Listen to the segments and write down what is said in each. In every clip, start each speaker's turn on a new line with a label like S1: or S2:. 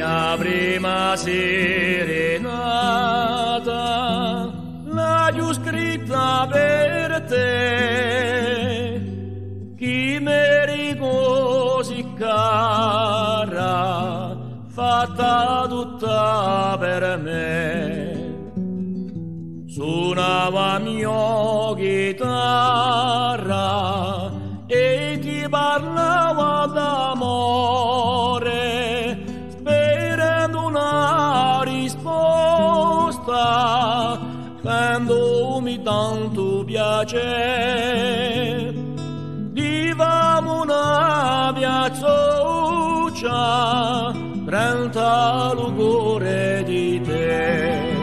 S1: mia prima serenata l'ho scritta per te. Chi mi così cara fatta tutta per me. Suonava mia chitarra e ti parlava facendomi tanto piacere divamo una piazzuccia trenta lugore di te.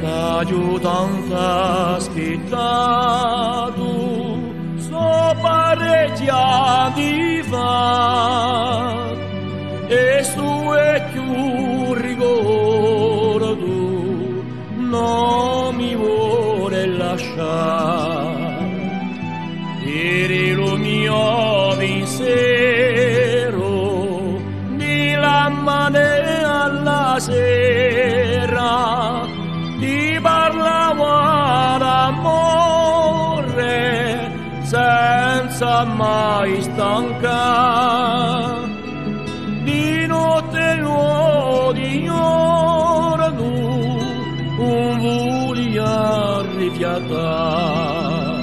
S1: T'aiutanza aspettato so di fa e su lasciare eri lo mio pensiero di la mane alla sera ti parlava d'amore senza mai stancare di notte o volia rifiatare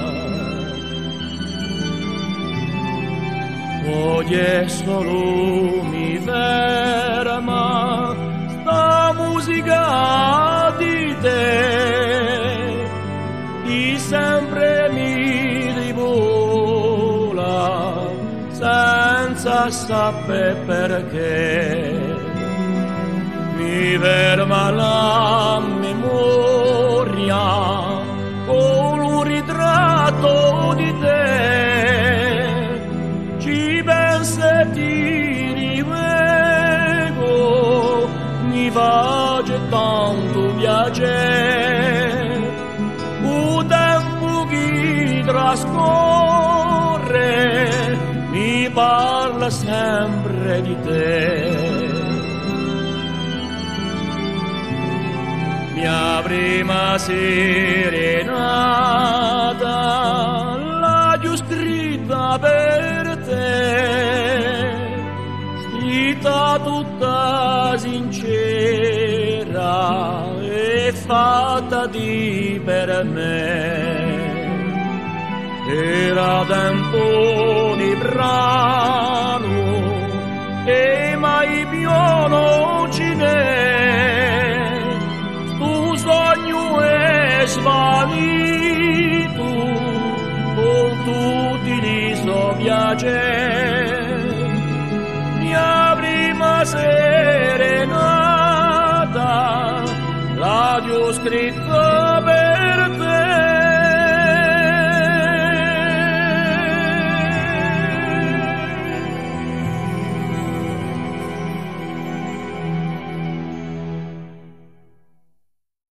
S1: Oggi solo mi ferma sta musica di te chi sempre mi rivola senza sapere perché mi ferma la memoria ti rivego mi face tanto piacere un tempo che trascorre mi parla sempre di te. Mia prima serenata fatta di per me. Era tempo di brano e mai più non ci n'è tu sogno è svanito con tutti i suoi piaceri mia prima serenata rayos cristales.